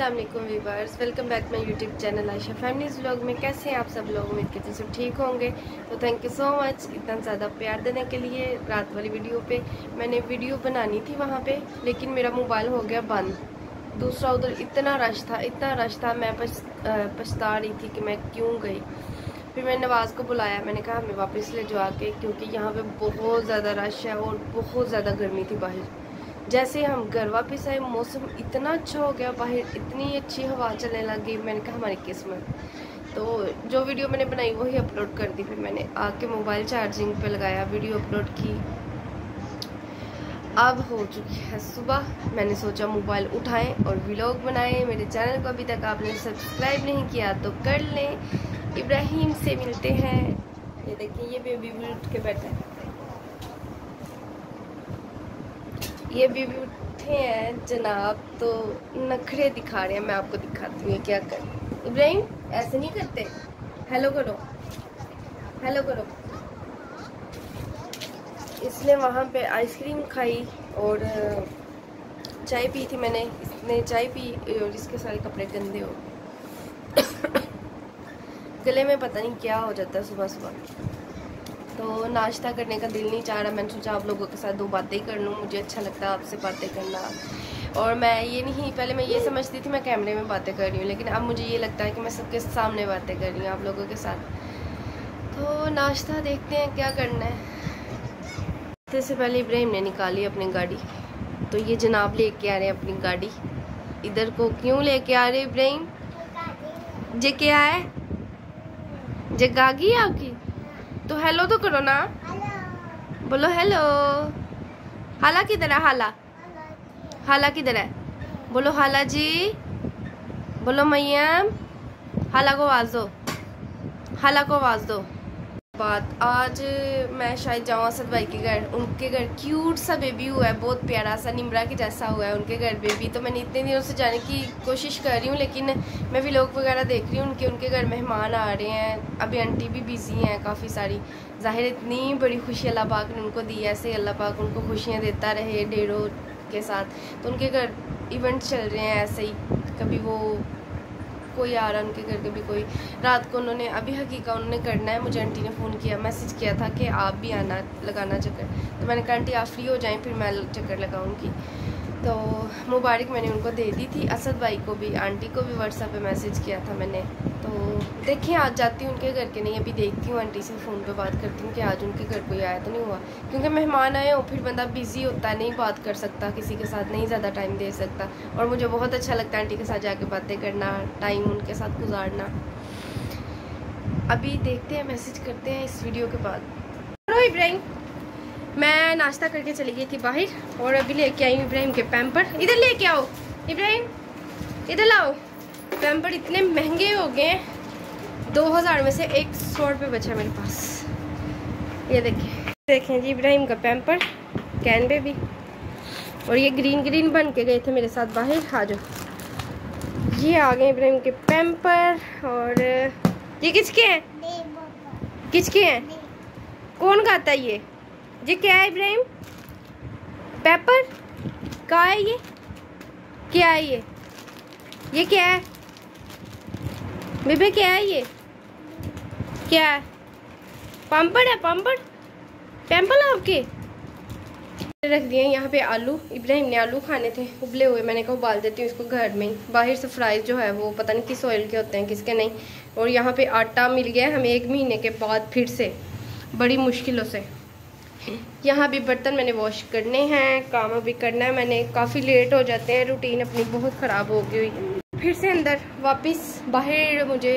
वालेकुम viewers welcome back my YouTube channel Ayesha families vlog में। कैसे हैं आप सब लोग? उम्मीद करते सब ठीक होंगे। तो थैंक यू सो मच इतना ज़्यादा प्यार देने के लिए रात वाली वीडियो पे मैंने वीडियो बनानी थी वहाँ पे, लेकिन मेरा मोबाइल हो गया बंद। दूसरा उधर इतना रश था, इतना रश था, मैं पछता रही थी कि मैं क्यों गई। फिर मैंने नवाज़ को बुलाया, मैंने कहा, हमें वापस ले जाओ आके क्योंकि यहाँ पर बहुत ज़्यादा रश है और बहुत ज़्यादा गर्मी थी बाहर। जैसे हम घर वापस आए, मौसम इतना अच्छा हो गया, बाहर इतनी अच्छी हवा चलने लग, मैंने कहा हमारी किस्मत। तो जो वीडियो मैंने बनाई, वही अपलोड कर दी फिर मैंने। आके मोबाइल चार्जिंग पे लगाया, वीडियो अपलोड की। अब हो चुकी है सुबह। मैंने सोचा मोबाइल उठाएँ और व्लॉग बनाएँ। मेरे चैनल को अभी तक आपने सब्सक्राइब नहीं किया तो कर लें। इब्राहिम से मिलते हैं। ये देखिए, ये बेबी भी उठ के बैठा है। ये भी उठे हैं जनाब तो नखरे दिखा रहे हैं, मैं आपको दिखाती हूँ क्या कर, इब्राहिम, ऐसे नहीं करते? हेलो करो। हेलो करो। इसने वहाँ पे आइसक्रीम खाई और चाय पी थी मैंने। इसने चाय पी और इसके सारे कपड़े गंदे हो गले में पता नहीं क्या हो जाता है सुबह सुबह तो नाश्ता करने का दिल नहीं चाह रहा। मैंने सोचा आप लोगों के साथ दो बातें कर लूँ। मुझे अच्छा लगता है आपसे बातें करना। और मैं ये नहीं पहले मैं ये समझती थी मैं कैमरे में बातें कर रही हूँ लेकिन अब मुझे ये लगता है कि मैं सबके सामने बातें कर रही हूँ आप लोगों के साथ। तो नाश्ता देखते हैं क्या करना है। से पहले इब्राहिम ने निकाली अपनी गाड़ी। तो ये जनाब लेके आ रहे हैं अपनी गाड़ी। इधर को क्यों लेके आ रहे इब्राहिम? जे क्या है? जे गागी आपकी? तो हेलो तो करो ना। बोलो हेलो हाला किधर है? हाला। हाला किधर है? बोलो हाला जी। बोलो मैम हाला को आवाज़ दो। हाला को आवाज़ दो। बात। आज मैं शायद जाऊँ असद भाई के घर, उनके घर क्यूट सा बेबी हुआ है, बहुत प्यारा सा, निमरा के जैसा हुआ है उनके घर बेबी तो मैंने इतने दिनों से जाने की कोशिश कर रही हूँ, लेकिन मैं भी लोग वगैरह देख रही हूँ, उनके उनके घर मेहमान आ रहे हैं। अभी आंटी भी बिज़ी हैं काफ़ी सारी। ज़ाहिर, इतनी बड़ी खुशी अल्लाह पाक ने उनको दी ऐसे अल्लाह पाक उनको खुशियाँ देता रहे डेढ़ों के साथ। तो उनके घर इवेंट चल रहे हैं, ऐसे ही। कभी वो कोई आ रहा है उनके घर के भी कोई। रात को उन्होंने, अभी हकीका उन्होंने करना है, मुझे आंटी ने फ़ोन किया, मैसेज किया था कि आप भी आना, लगाना चक्कर। तो मैंने कहा, आंटी, आप फ्री हो जाएँ, फिर मैं चक्कर लगाऊँगी। तो मुबारक मैंने उनको दे दी थी। असद भाई को भी, आंटी को भी व्हाट्सएप पे मैसेज किया था मैंने। तो देखिए, आज जाती हूँ उनके घर के नहीं, अभी देखती हूँ, आंटी से फ़ोन पे बात करती हूँ कि आज उनके घर कोई आया तो नहीं हुआ। क्योंकि मेहमान आए हो, फिर बंदा बिज़ी होता है नहीं बात कर सकता, किसी के साथ नहीं ज़्यादा टाइम दे सकता। और मुझे बहुत अच्छा लगता है आंटी के साथ जाके बातें करना टाइम उनके साथ गुजारना। अभी देखते हैं मैसेज करते हैं इस वीडियो के बाद। इब्राहिम। मैं नाश्ता करके चली गई थी बाहर और अभी लेके आई इब्राहिम के पैम्पर। इधर लेके आओ इब्राहिम। इधर लाओ। पैम्पर इतने महँगे हो गए दो हज़ार में से एक सौ रुपये बचा मेरे पास। ये देखिए। देखें जी इब्राहिम का पैम्पर कैन पे भी। और ये ग्रीन ग्रीन बन के गए थे मेरे साथ बाहर। आ जाओ। ये आ गए इब्राहिम के पैम्पर और ये किसके हैं? किसके हैं? कौन गाता है ये? ये क्या है इब्राहिम? पेपर? कहा है ये? क्या है ये? ये क्या है? बेबे, क्या है ये? क्या है? पंपड़ है पंपड़ टेंपल आपके? रख दिए यहाँ पे आलू। इब्राहिम ने आलू खाने थे, उबले हुए। मैंने कहा उबाल देती हूँ इसको घर में। ही बाहर से फ्राइज जो है वो पता नहीं किस ऑयल के होते हैं, किसके नहीं। और यहाँ पे आटा मिल गया हमें एक महीने के बाद फिर से। बड़ी मुश्किलों से। यहाँ भी बर्तन मैंने वॉश करने हैं, काम अभी करना है, मैंने काफ़ी लेट हो जाते हैं रूटीन अपनी बहुत ख़राब हो गई हुई। फिर से अंदर वापस बाहर मुझे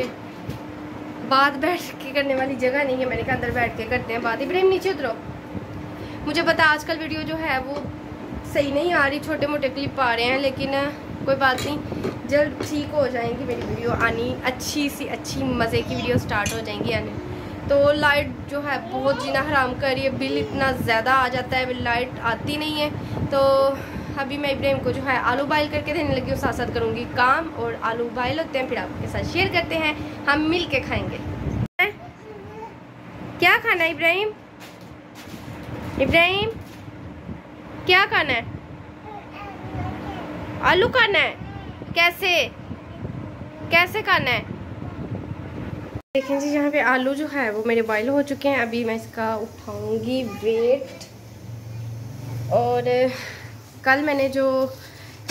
बात बैठ के करने वाली जगह नहीं है, मैंने कहा अंदर बैठ के करते हैं बात। इब्राहिम, नीचे उतरो। मुझे पता आजकल वीडियो जो है वो सही नहीं आ रही छोटे मोटे क्लिप आ रहे हैं, लेकिन कोई बात नहीं, जल्द ठीक हो जाएँगी मेरी वीडियो आनी अच्छी सी, अच्छी मज़े की वीडियो स्टार्ट हो जाएँगी, आने। तो लाइट जो है बहुत जीना हराम कर रही है। बिल इतना ज़्यादा आ जाता है, लाइट आती नहीं है। तो अभी मैं इब्राहिम को जो है आलू बॉयल करके देने लगी हूँ, साथ साथ करूँगी काम और आलू बॉयल होते हैं, फिर आपके साथ शेयर करते हैं। हम मिल के खाएँगे क्या खाना है इब्राहिम? इब्राहिम, क्या खाना है? आलू खाना है? कैसे? कैसे खाना है? देखें जी, यहाँ पे आलू जो है, वो मेरे बॉयल हो चुके हैं। अभी मैं इसका उठाऊँगी वेट और कल मैंने जो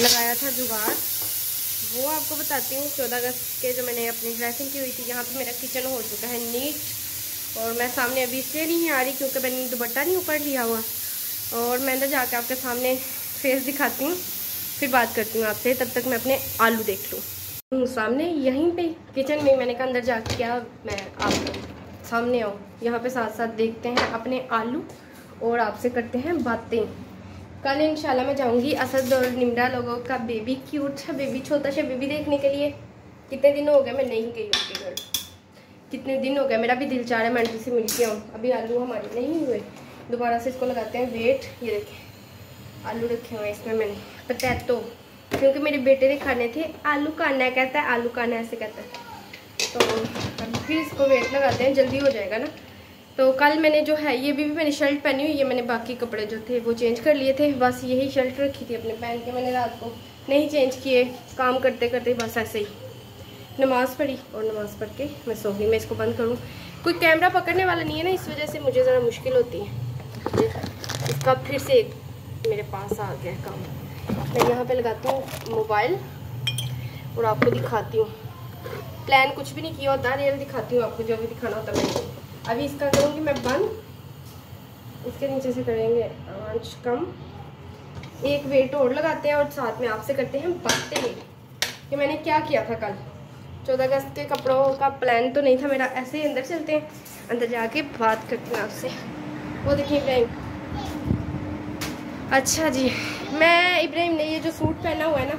लगाया था जुगाड़, वो आपको बताती हूँ, चौदह अगस्त के जो मैंने अपनी ड्रेसिंग की हुई थी, यहाँ पे मेरा किचन हो चुका है नीट और मैं सामने अभी इसलिए नहीं आ रही, क्योंकि मैंने दुपट्टा नहीं ऊपर लिया हुआ। और मैं अंदर जाके आपके सामने फेस दिखाती हूँ, फिर बात करती हूँ आपसे, तब तक मैं अपने आलू देख लूँ। सामने, यहीं पे किचन में मैंने कहा अंदर जाके क्या मैं आप सामने आऊँ यहाँ पे साथ साथ देखते हैं अपने आलू और आपसे करते हैं बातें। कल इंशाल्लाह मैं जाऊँगी असद और निमरा लोगों का बेबी क्यूट सा बेबी छोटा सा बेबी देखने के लिए। कितने दिन हो गए मैं नहीं गई उनके घर। कितने दिन हो गए? मेरा भी दिल चाह रहा है मैं आंटी से मिल के आऊँ। अभी आलू हमारे नहीं हुए। दोबारा से इसको लगाते हैं। वेट ये देखें। आलू रखे हुए हैं इसमें मैंने। पटैतो क्योंकि मेरे बेटे ने खाने थे आलू खाना है कहता है आलू खाना है ऐसे कहता है। तो फिर इसको वेट लगाते हैं जल्दी हो जाएगा ना। तो कल मैंने जो है ये भी, भी मैंने शर्ट पहनी हुई ये मैंने बाकी कपड़े जो थे वो चेंज कर लिए थे। बस यही शर्ट रखी थी अपने पहन के मैंने रात को नहीं चेंज किए। काम करते करते बस ऐसे ही। नमाज़ पढ़ी और नमाज़ पढ़ के मैं सो गई। मैं इसको बंद करूँ। कोई कैमरा पकड़ने वाला नहीं है ना इस वजह से मुझे ज़रा मुश्किल होती है। इसका फिर से मेरे पास आ गया काम। मैं यहाँ पे लगाती हूँ मोबाइल और आपको दिखाती हूँ। प्लान कुछ भी नहीं किया होता, रियल दिखाती हूँ आपको, जो भी दिखाना होता मैं अभी इसका करूँगी मैं बंद। इसके नीचे से करेंगे आँच कम। एक वेट और लगाते हैं और साथ में आपसे करते हैं बातें। कि मैंने क्या किया था कल? चौदह अगस्त के कपड़ों का प्लान तो नहीं था मेरा, ऐसे ही अंदर चलते हैं। अंदर जाके बात करते हैं आपसे। वो देखिए अच्छा जी। मैं इब्राहिम ने ये जो सूट पहना हुआ है ना,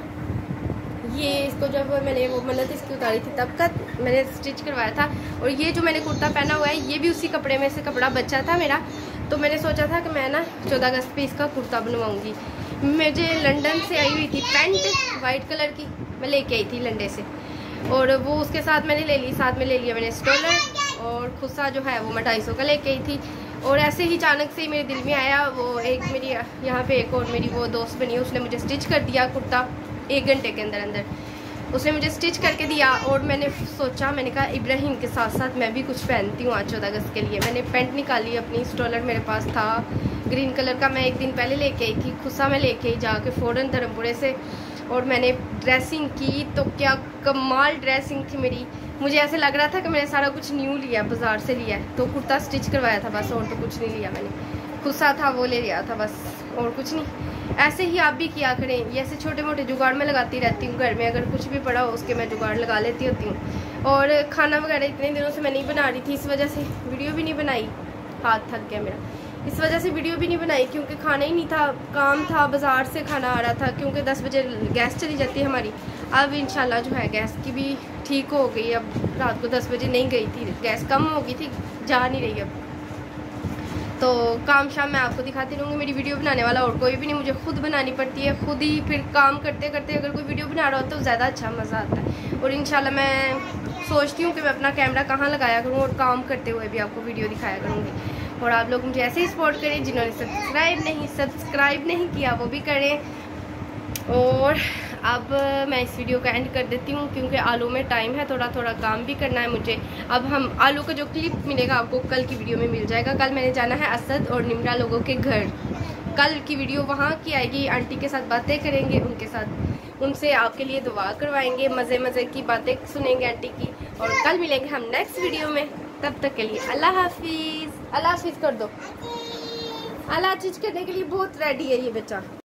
ये इसको जब मैंने वो मन्नत इसकी उतारी थी, तब का मैंने स्टिच करवाया था। और ये जो मैंने कुर्ता पहना हुआ है, ये भी उसी कपड़े में से कपड़ा बचा था मेरा। तो मैंने सोचा था कि मैं ना चौदह अगस्त पे इसका कुर्ता बनवाऊँगी। मुझे लंदन से आई हुई थी पैंट, वाइट कलर की, मैं लेके आई थी लंडे से। और वो उसके साथ मैंने ले ली, साथ में ले लिया मैंने स्टोलर और खुस्सा जो है वो मैं ढाई सौ का लेके आई थी। और ऐसे ही अचानक से ही मेरे दिल में आया, वो एक मेरी, यहाँ पे एक और मेरी वो दोस्त बनी, उसने मुझे स्टिच कर दिया कुर्ता एक घंटे के अंदर अंदर। उसने मुझे स्टिच करके दिया और मैंने सोचा, मैंने कहा, इब्राहिम के साथ साथ मैं भी कुछ पहनती हूँ आज चौदह अगस्त के लिए। मैंने पेंट निकाली, अपनी स्टॉलर मेरे पास था ग्रीन कलर का मैं एक दिन पहले लेके आई थी खुस्सा में लेके आई जाके, फ़ौरन धर्मपुरे से और मैंने ड्रेसिंग की तो क्या कमाल ड्रेसिंग थी मेरी। मुझे ऐसे लग रहा था कि मैंने सारा कुछ न्यू लिया, बाज़ार से लिया। तो कुर्ता स्टिच करवाया था बस, और तो कुछ नहीं लिया मैंने। खुस्सा था, वो ले लिया था बस, और कुछ नहीं। ऐसे ही आप भी किया करें। ये ऐसे छोटे मोटे जुगाड़ में लगाती रहती हूँ घर में। अगर कुछ भी पड़ा हो, उसके मैं जुगाड़ लगा लेती होती हूँ। और खाना वगैरह इतने दिनों से मैं नहीं बना रही थी, इस वजह से वीडियो भी नहीं बनाई। हाथ थक गया मेरा। इस वजह से वीडियो भी नहीं बनाई, क्योंकि खाना ही नहीं था, काम था, बाज़ार से खाना आ रहा था, क्योंकि दस बजे गैस चली जाती है हमारी। अब इंशाल्लाह जो है गैस की भी ठीक हो गई, अब रात को दस बजे नहीं गई थी, गैस कम हो गई थी, जा नहीं रही अब। तो काम शाम मैं आपको दिखाती रहूँगी, मेरी वीडियो बनाने वाला और कोई भी नहीं, मुझे खुद बनानी पड़ती है, खुद ही फिर काम करते करते अगर कोई वीडियो बना रहा हो तो ज़्यादा अच्छा मज़ा आता है। और इन मैं सोचती हूँ कि मैं अपना कैमरा कहाँ लगाया करूँ और काम करते हुए भी आपको वीडियो दिखाया करूँगी। और आप लोग मुझे ऐसे ही सपोर्ट करें जिन्होंने सब्सक्राइब नहीं सब्सक्राइब नहीं किया, वो भी करें। और अब मैं इस वीडियो का एंड कर देती हूँ क्योंकि आलू में टाइम है थोड़ा थोड़ा काम भी करना है मुझे। अब हम आलू का जो क्लिप मिलेगा आपको कल की वीडियो में मिल जाएगा। कल मैंने जाना है असद और निमरा लोगों के घर। कल की वीडियो वहाँ की आएगी। आंटी के साथ बातें करेंगे, उनके साथ उनसे आपके लिए दुआ करवाएँगे मज़े मज़े की बातें सुनेंगे आंटी की। और कल मिलेंगे हम नेक्स्ट वीडियो में। तब तक के लिए अल्लाह हाफिज़। अल्लाह हाफिज़ कर दो। अला चीज़ करने के लिए बहुत रेडी है ये बच्चा।